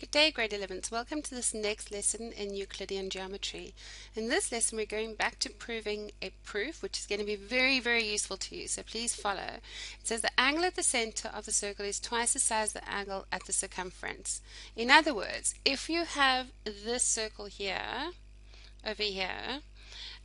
Good day, grade 11s. Welcome to this next lesson in Euclidean geometry. In this lesson, we're going back to proving a proof, which is going to be very, very useful to you. So please follow. It says the angle at the center of the circle is twice the size of the angle at the circumference. In other words, if you have this circle here, over here,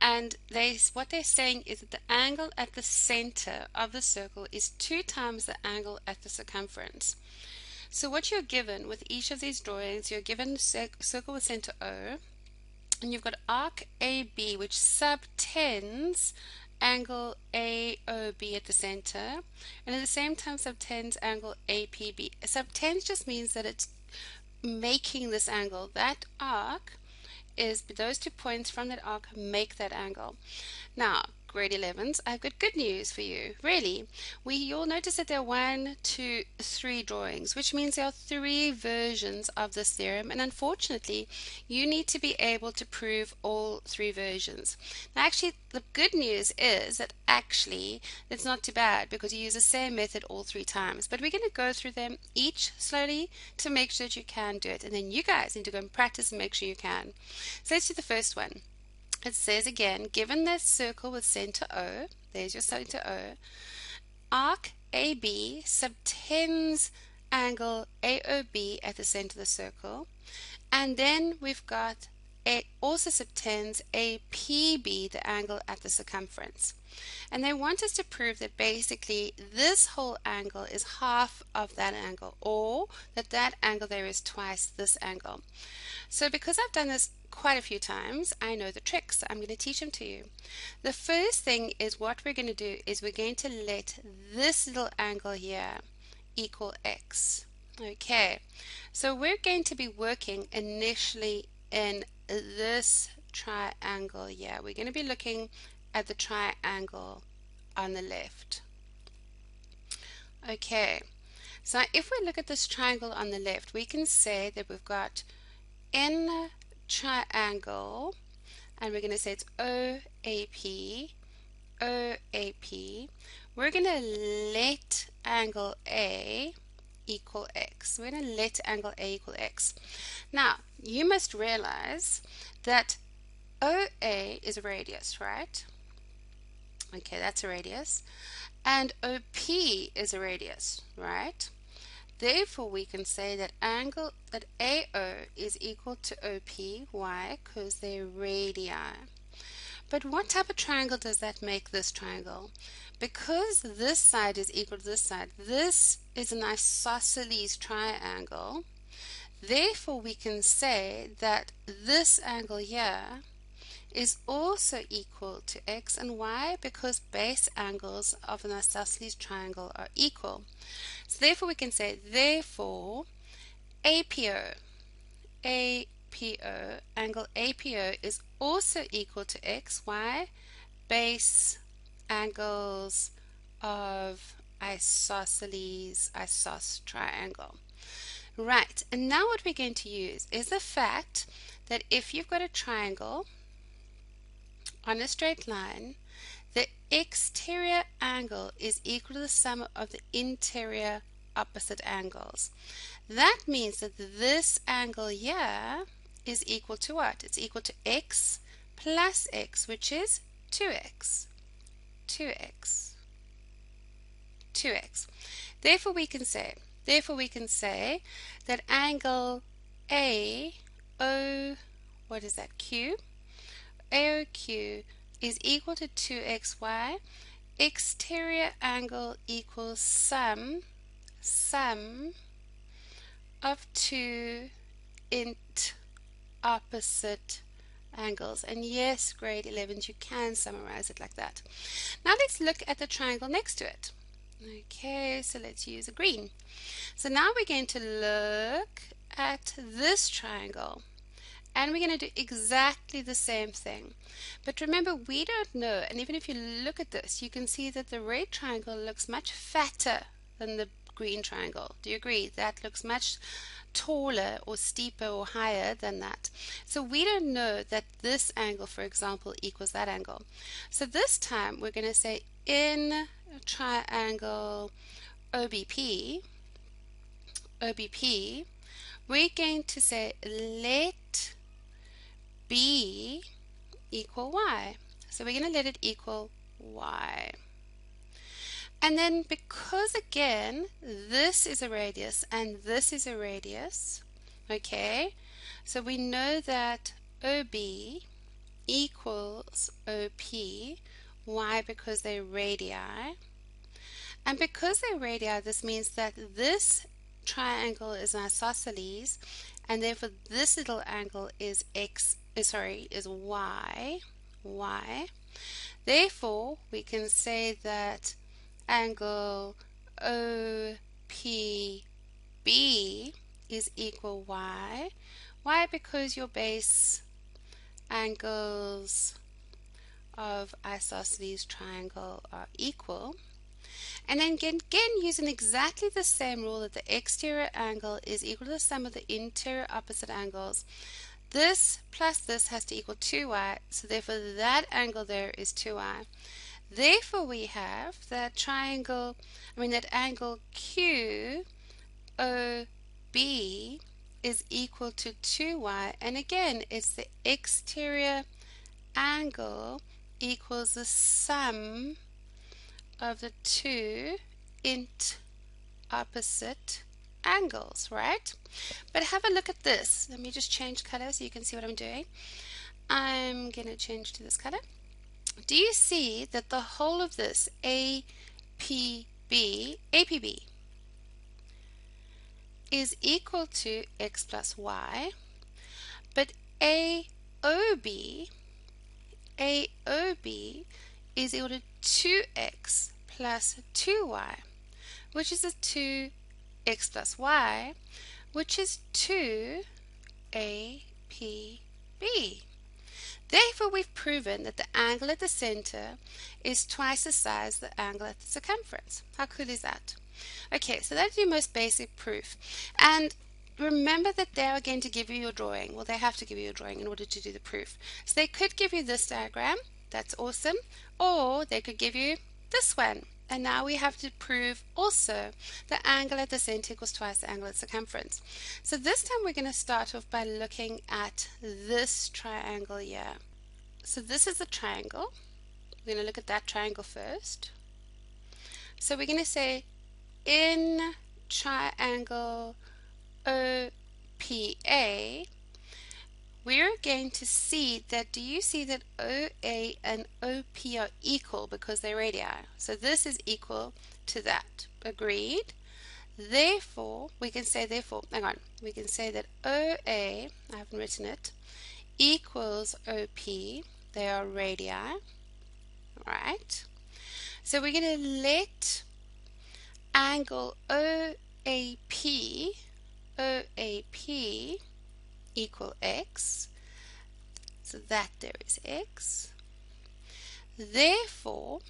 and they, what they're saying is that the angle at the center of the circle is two times the angle at the circumference. So what you're given with each of these drawings, you're given circle with center O, and you've got arc AB which subtends angle AOB at the center, and at the same time subtends angle APB. Subtends just means that it's making this angle. That arc is those two points from that arc make that angle. Now, grade 11s, I've got good news for you. Really, we you'll notice that there are one, two, three drawings, which means there are three versions of this theorem, and unfortunately, you need to be able to prove all three versions. Now, actually, the good news is that actually it's not too bad because you use the same method all three times. But we're going to go through them each slowly to make sure that you can do it, and then you guys need to go and practice and make sure you can. So let's do the first one it says again, given this circle with center O, there's your center O, arc AB subtends angle AOB at the center of the circle, and then we've got a also subtends APB, the angle at the circumference. And they want us to prove that basically this whole angle is half of that angle, or that that angle there is twice this angle. So because I've done this quite a few times, I know the tricks. I'm going to teach them to you. The first thing is what we're going to do is we're going to let this little angle here equal x. Okay, so we're going to be working initially in this triangle here. We're going to be looking at the triangle on the left. Okay, so if we look at this triangle on the left, we can say that we've got in triangle and we're going to say it's OAP OAP we're going to let angle A equal x. We're going to let angle A equal x. Now, you must realize that OA is a radius, right? Okay, that's a radius. And OP is a radius, right? Therefore, we can say that angle that AO is equal to OP. Why? Because they're radii. But what type of triangle does that make this triangle? Because this side is equal to this side, this is an isosceles triangle. Therefore, we can say that this angle here is also equal to x and y because base angles of an isosceles triangle are equal. So therefore we can say therefore APO APO angle APO is also equal to x y base angles of isosceles isos triangle. Right, and now what we're going to use is the fact that if you've got a triangle on a straight line, the exterior angle is equal to the sum of the interior opposite angles. That means that this angle here is equal to what? It's equal to x plus x, which is 2x. 2x. 2x. Therefore we can say, therefore we can say that angle A O what is that Q AOQ is equal to 2xy. Exterior angle equals sum, sum of two int opposite angles. And yes, grade 11s, you can summarize it like that. Now let's look at the triangle next to it. Okay, so let's use a green. So now we're going to look at this triangle and we're going to do exactly the same thing. But remember, we don't know, and even if you look at this, you can see that the red triangle looks much fatter than the green triangle. Do you agree? That looks much taller or steeper or higher than that. So we don't know that this angle, for example, equals that angle. So this time we're going to say in triangle OBP, OBP, we're going to say let b equal y. So we're going to let it equal y. And then because again, this is a radius and this is a radius, okay, so we know that OB equals OP, why? Because they're radii. And because they're radii, this means that this triangle is an isosceles, and therefore this little angle is x, uh, sorry, is y, y. Therefore, we can say that angle OPB is equal y. Why? Because your base angles of isosceles triangle are equal. And then again, again, using exactly the same rule that the exterior angle is equal to the sum of the interior opposite angles. This plus this has to equal 2y, so therefore that angle there is 2y. Therefore we have that triangle, I mean that angle QOB is equal to 2y and again it's the exterior angle equals the sum of the two int opposite angles right? But have a look at this. Let me just change color so you can see what I'm doing. I'm gonna change to this color do you see that the whole of this APB APB is equal to x plus y, but AOB, AOB is equal to 2x plus 2y, which is a 2x plus y, which is 2 APB. Therefore, we've proven that the angle at the center is twice the size of the angle at the circumference. How cool is that? Okay, so that's your most basic proof. And remember that they are going to give you your drawing. Well, they have to give you a drawing in order to do the proof. So they could give you this diagram. That's awesome. Or they could give you this one. And now we have to prove also the angle at the center equals twice the angle at circumference. So this time we're going to start off by looking at this triangle here. So this is the triangle. We're going to look at that triangle first. So we're going to say in triangle OPA, we're going to see that, do you see that OA and OP are equal because they're radii? So this is equal to that. Agreed? Therefore, we can say, therefore, hang on, we can say that OA, I haven't written it, equals OP. They are radii. Right? So we're going to let angle OAP, OAP equal x. So that there is x. Therefore,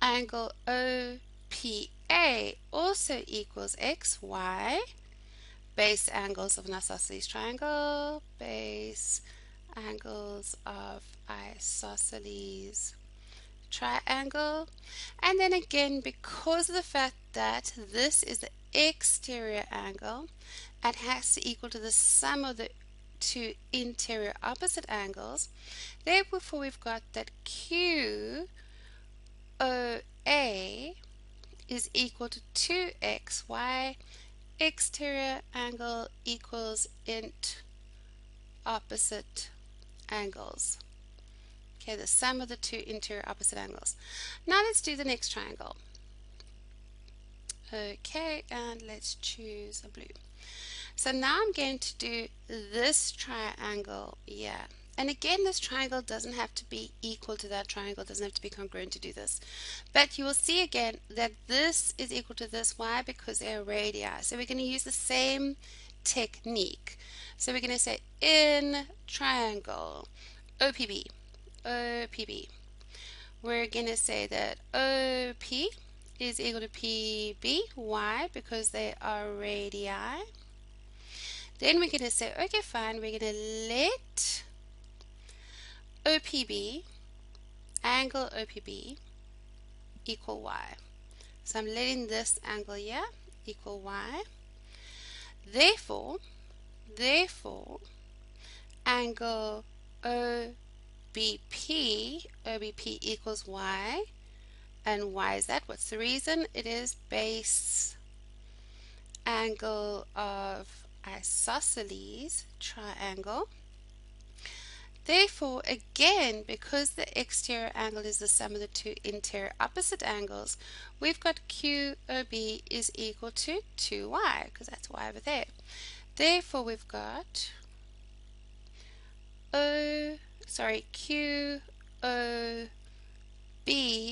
angle OPA also equals x, y. Base angles of an isosceles triangle, base angles of isosceles triangle and then again because of the fact that this is the exterior angle it has to equal to the sum of the two interior opposite angles therefore we've got that Q O A is equal to 2xy exterior angle equals int opposite angles Okay, the sum of the two interior opposite angles. Now let's do the next triangle. Okay, and let's choose a blue. So now I'm going to do this triangle here. And again, this triangle doesn't have to be equal to that triangle, doesn't have to be congruent to do this. But you will see again that this is equal to this. Why? Because they're radii. So we're going to use the same technique. So we're going to say in triangle, OPB. OPB. We're going to say that OP is equal to PB. Why? Because they are radii. Then we're going to say, okay, fine, we're going to let OPB, angle OPB, equal y. So I'm letting this angle here equal y. Therefore, therefore angle OBP, OBP equals Y, and why is that? What's the reason? It is base angle of isosceles triangle. Therefore, again, because the exterior angle is the sum of the two interior opposite angles, we've got QOB is equal to 2y, because that's y over there. Therefore, we've got O, sorry, QOB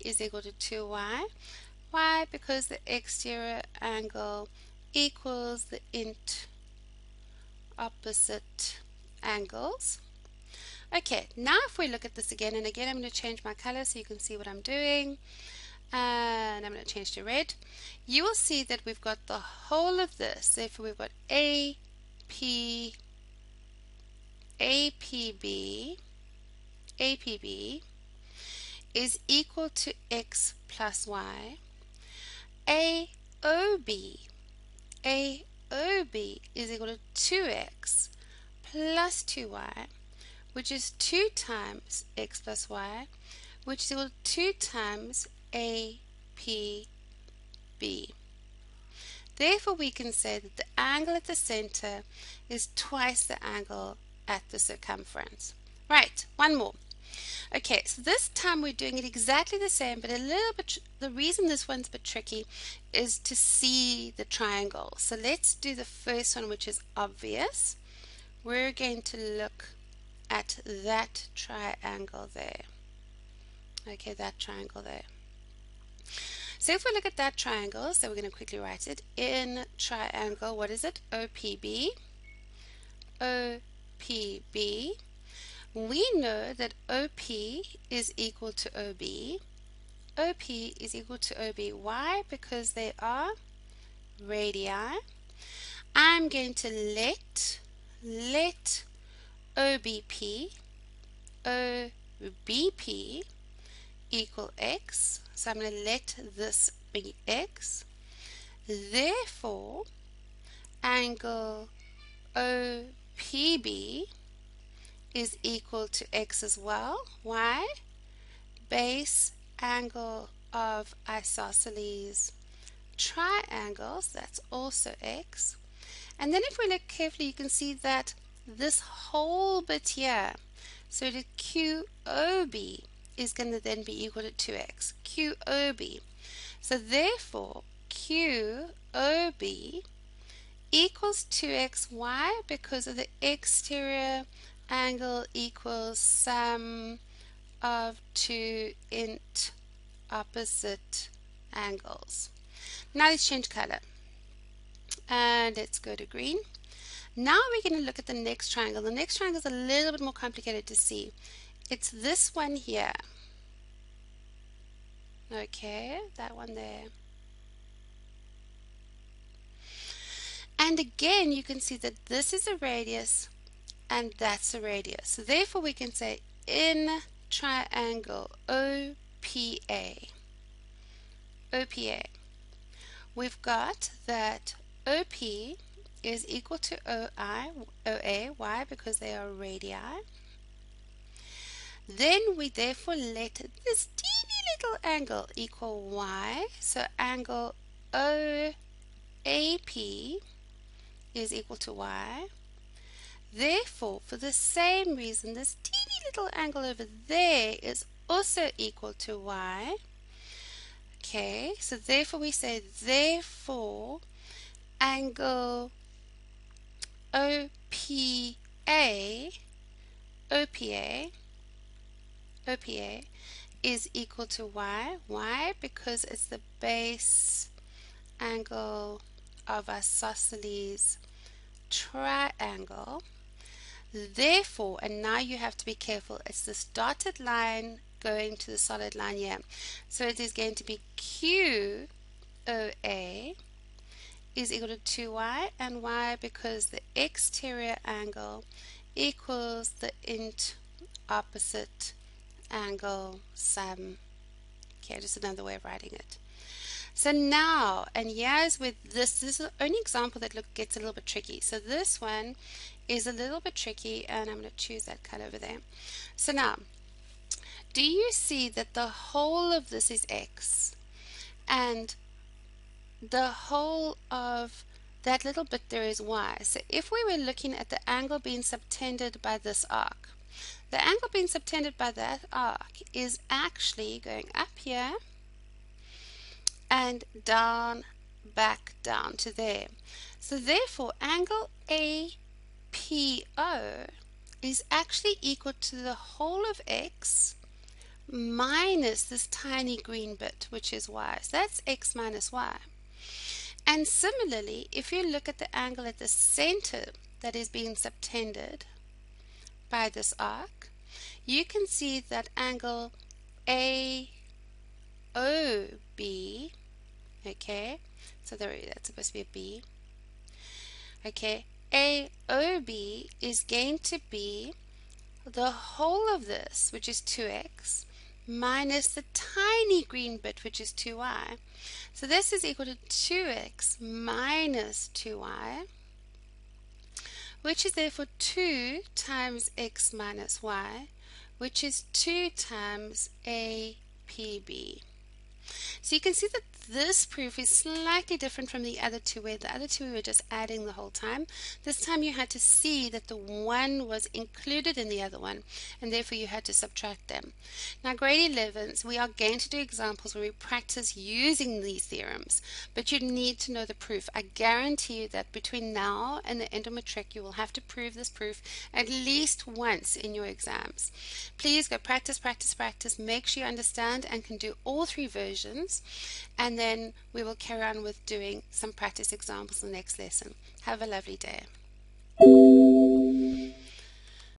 is equal to 2y. Why? Because the exterior angle equals the int opposite angles. Okay, now if we look at this again, and again I'm going to change my color so you can see what I'm doing. And I'm going to change to red. You will see that we've got the whole of this. Therefore, we've got A, P, APB, APB is equal to x plus y. AOB, AOB is equal to 2x plus 2y which is 2 times x plus y, which is equal to 2 times a, p, b. Therefore, we can say that the angle at the center is twice the angle at the circumference. Right, one more. Okay, so this time we're doing it exactly the same, but a little bit, the reason this one's a bit tricky is to see the triangle. So let's do the first one, which is obvious. We're going to look at that triangle there. Okay, that triangle there. So if we look at that triangle, so we're going to quickly write it. In triangle, what is it? OPB. OPB. We know that OP is equal to OB. OP is equal to OB. Why? Because they are radii. I'm going to let, let OBP, OBP equal x. So I'm going to let this be x. Therefore, angle OPB is equal to x as well. Why? Base angle of isosceles triangles, that's also x. And then if we look carefully, you can see that this whole bit here. So the QOB is going to then be equal to 2x. QOB. So therefore, QOB equals 2x. Why? Because of the exterior angle equals sum of two int opposite angles. Now let's change color. And let's go to green. Now we're going to look at the next triangle. The next triangle is a little bit more complicated to see. It's this one here. Okay, that one there. And again, you can see that this is a radius and that's a radius. So therefore we can say in triangle OPA, OPA, we've got that OP is equal to OI, OA. Why? Because they are radii. Then we therefore let this teeny little angle equal y. So angle OAP is equal to y. Therefore, for the same reason, this teeny little angle over there is also equal to y. Okay, so therefore we say, therefore, angle OPA, OPA, OPA is equal to y. Why? Because it's the base angle of isosceles triangle. Therefore, and now you have to be careful, it's this dotted line going to the solid line here. So it is going to be QOA is equal to 2y and y because the exterior angle equals the int opposite angle sum. Okay, just another way of writing it. So now, and here's with this, this is the only example that look, gets a little bit tricky. So this one is a little bit tricky and I'm going to choose that cut over there. So now, do you see that the whole of this is x and the whole of that little bit there is y. So if we were looking at the angle being subtended by this arc, the angle being subtended by that arc is actually going up here and down, back down to there. So therefore, angle APO is actually equal to the whole of x minus this tiny green bit, which is y. So that's x minus y. And similarly, if you look at the angle at the center that is being subtended by this arc, you can see that angle AOB, okay, so there, that's supposed to be a B, okay, AOB is going to be the whole of this, which is 2x, minus the tiny green bit, which is 2y. So this is equal to 2x minus 2y, which is therefore 2 times x minus y, which is 2 times APB. So you can see that this proof is slightly different from the other two where the other two we were just adding the whole time. This time you had to see that the one was included in the other one and therefore you had to subtract them. Now grade 11s we are going to do examples where we practice using these theorems but you need to know the proof. I guarantee you that between now and the end of matric you will have to prove this proof at least once in your exams. Please go practice, practice, practice. Make sure you understand and can do all three versions and then we will carry on with doing some practice examples in the next lesson. Have a lovely day.